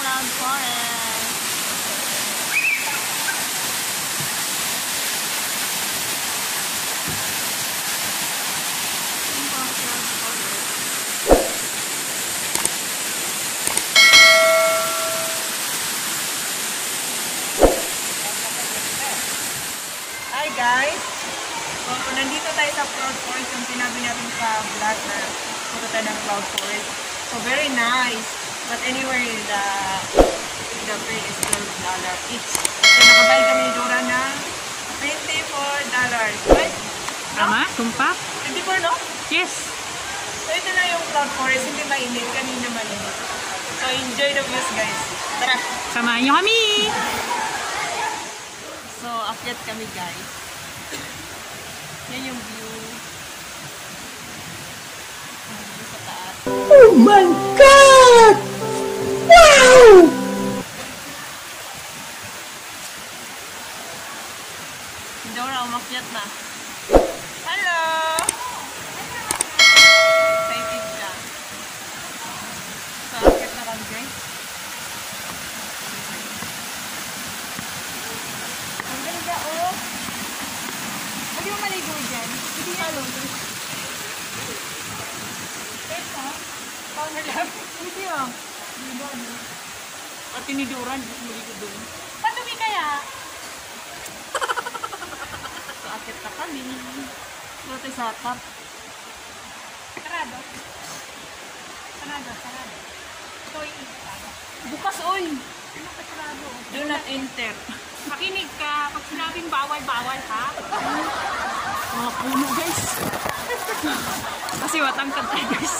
cloud forest. Hi guys! So, nandito tayo sa Cloud Forest yung sinabi natin sa vlog na punta tayo ng Cloud Forest. So, very nice. But anyway, the, the pay is $12 each. So, nakabayad kami ni Dora ng $24. Right? Tama? Tumpak? 24, no? Yes. So, ito na yung Cloud Forest. Hindi mainit. Kanina mainit. So, enjoy the views, guys. Tara! Samahan niyo kami! So, akyat kami guys. Yan yung view. Oh my god! Wow! Si Dora umakyat na. Hello! Excited siya. So, akyat na kami guys. Ang ganda, oh! Pwede mo dyan. Hindi lang. Ito? Paano lang? Hindi ah. At tiniduran, mo dito doon. Patumi kaya? So, akyat na kami. Tayo sa top. Sarado. Sarado, sarado. Ito yung. Bukas, oy! Ano ka sarado? Do not enter. Makinig ka. Pag sinabing bawal, bawal ha. Mga puno guys. Kasi watangkad tayo guys.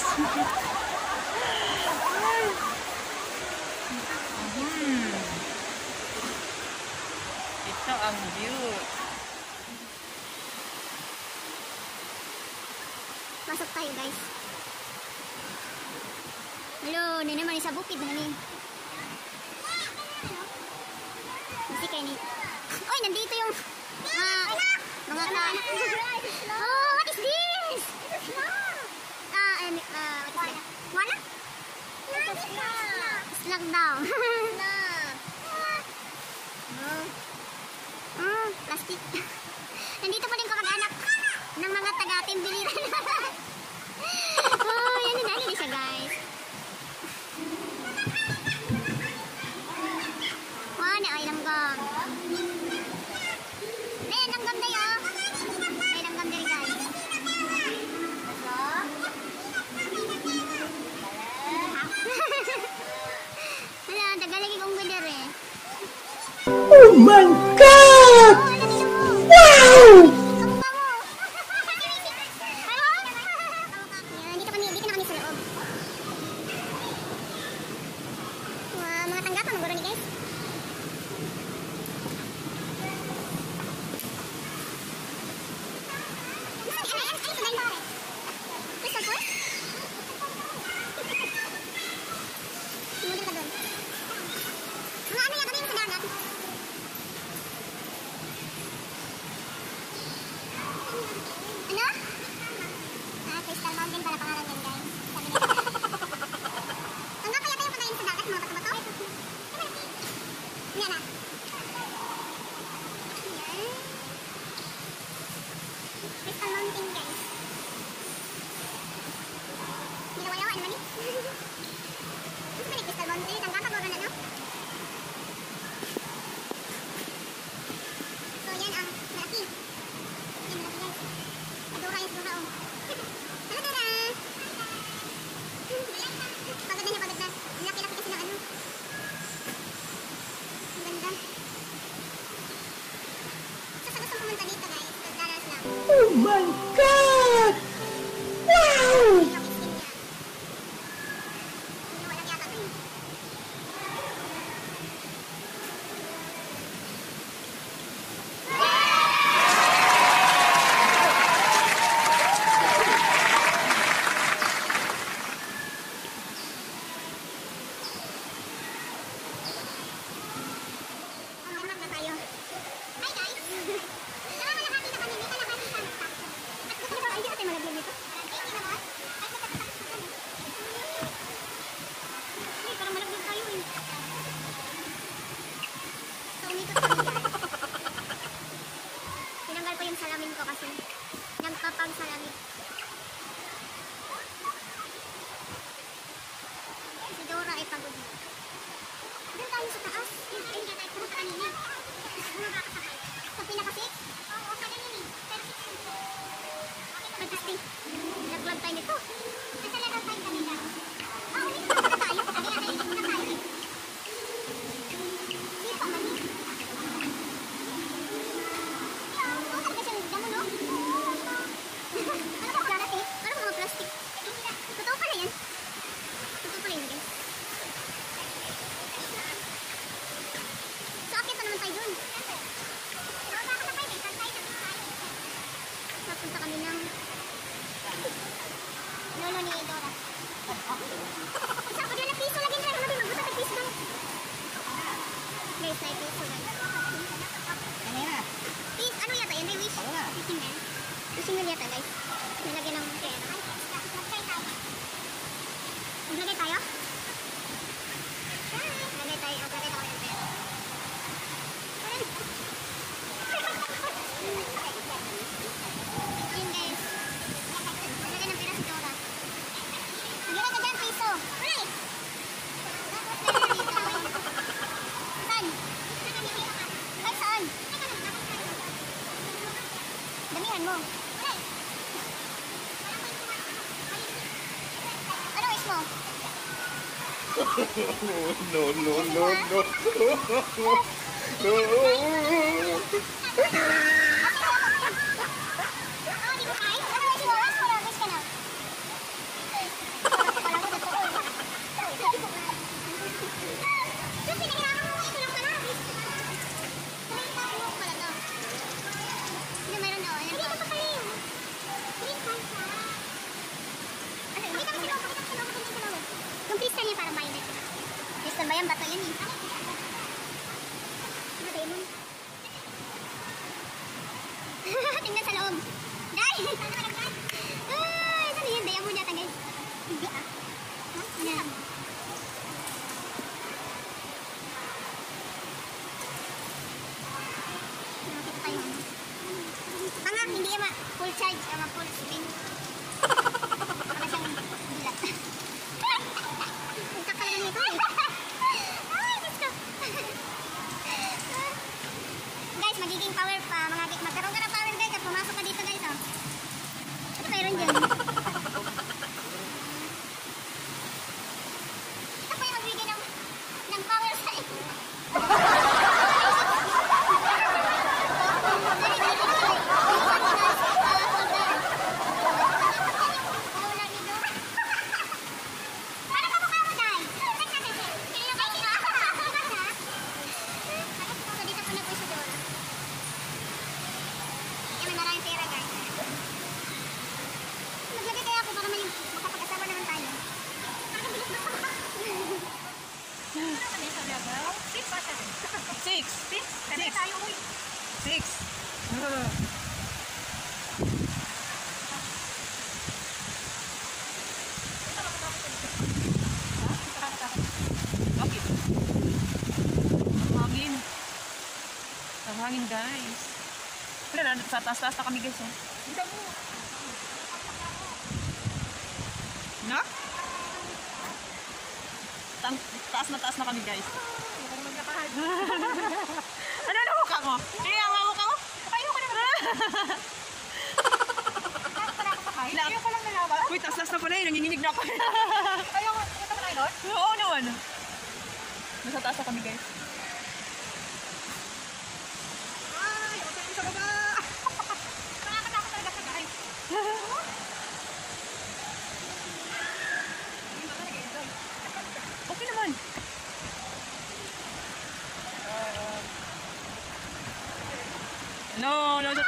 Hmm. Ito ang view. Pasok tayo guys. Hello, na naman sa bukid na ni. Kasi kayo ni. Oy, nandito yung Oh, what is this? Ah, um, uh, what is that? Mm, plastic. Nandito pa din ko mag-anak ng mga taga-timbiliran. oh, yan na nalili siya, guys. Wow, na ay langgam. Ay, langgam na yun. Ay, langgam na rin, guys. Wala, tagalagi kong gudar eh. Oh my god! Oh my god! Wow! Ano wish mo? no, no, no, no. no. hangin guys. Wala na, sa taas-taas na kami guys oh. Hindi mo. No? Tang taas na taas na kami guys. Mukhang magkapahal. ano na mukha mo? Ano Tingnan mo mukha mo. Ayoko na pala. Ayoko lang nalawa. Uy, taas-taas na pala eh. Nanginginig na ako. Ayoko. Ito pala yun? Oo naman. Nasa taas na kami guys.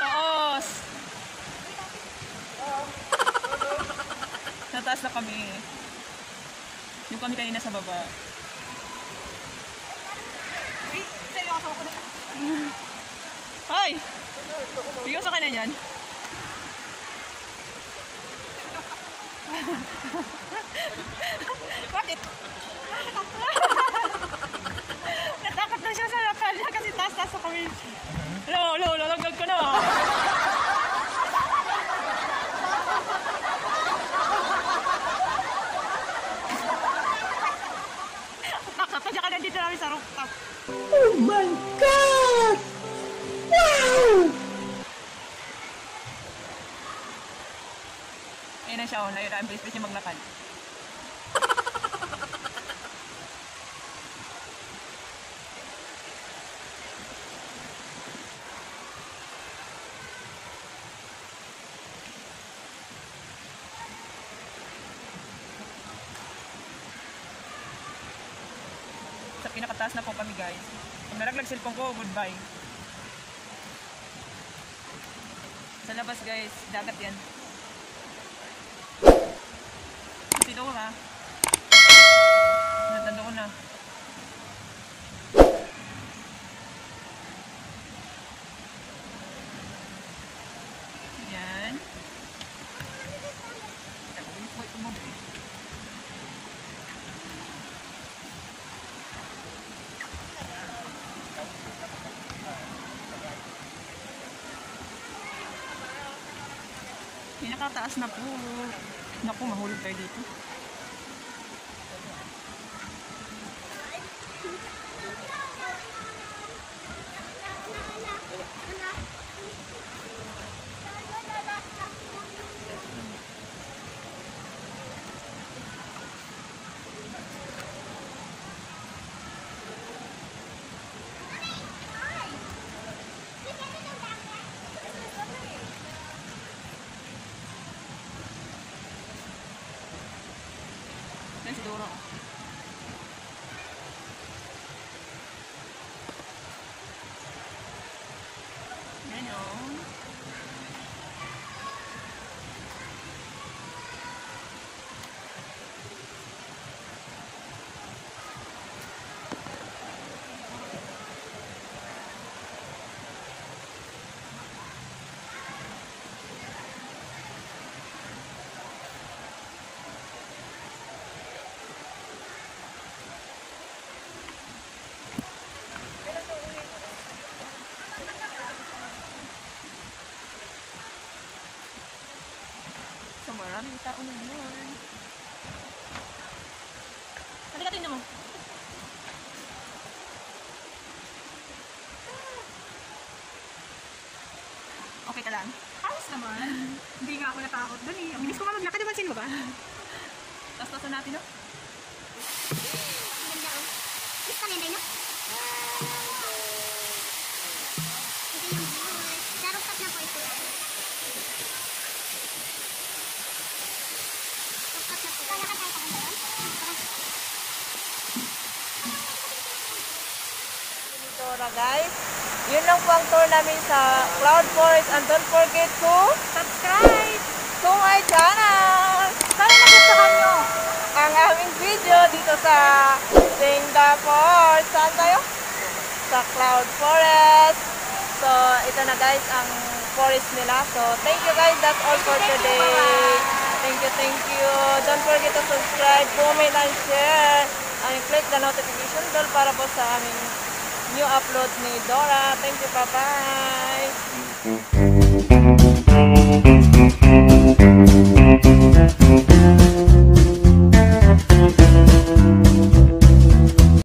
Toos! Nataas na kami. Yung kami kanina sa baba. Ay! Bigyan sa kanan yan. Bakit? Natakot na siya sa lapal niya kasi taas-taas sa kami. Eh. sa rooftop. Oh my God! Wow! Ayun na siya, oh. Ayun na, ang bilis-bilis niya maglakad. nakataas na po kami guys. Pag nalaglag cellphone ko, goodbye. Sa labas guys, dagat yan. Pinakataas na po. Naku, mahulog tayo dito. Yan So maraming tao na yun. Halika tingnan mo. Okay ka lang? Ayos naman. Hindi nga ako natakot dun eh. Ang bilis ko nga maglakad naman sino ba? Tapos-tasan natin, no? Ganda oh. Gusto ka no? Ito yung views. Sa rooftop na po ito. Rooftop na po. Kaya ka tayo sa doon? Dora guys. Yun lang po ang tour namin sa Cloud Forest and don't forget to Subscribe! to my channel! Sana nagustuhan nyo! Ang aming video dito sa Singapore. Saan tayo? Sa Cloud Forest. So, ito na guys ang forest nila. So, thank you guys. That's all for today. Thank you, thank you. Don't forget to subscribe, comment, and share. And click the notification bell para po sa aming new upload ni Dora. Thank you. Bye-bye.